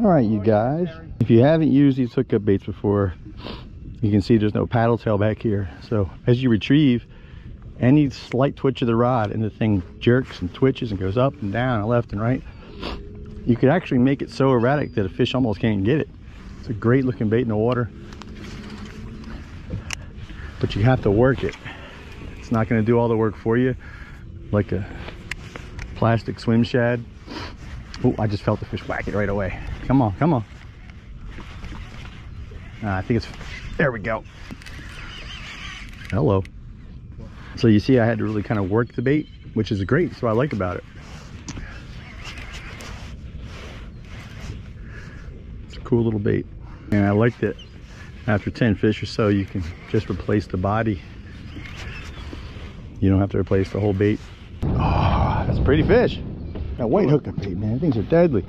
All right, you guys. If you haven't used these hookup baits before, you can see there's no paddle tail back here. So as you retrieve, any slight twitch of the rod and the thing jerks and twitches and goes up and down and left and right. You could actually make it so erratic that a fish almost can't get it. It's a great looking bait in the water. But you have to work it. It's not going to do all the work for you like a plastic swim shad. Oh, I just felt the fish whack it right away. Come on, come on. Uh, I think it's, there we go. Hello. So you see I had to really kind of work the bait, which is great. So I like about it. It's a cool little bait. And I like that after 10 fish or so, you can just replace the body. You don't have to replace the whole bait. Oh, that's a pretty fish. That white hookup bait, man. Things are deadly.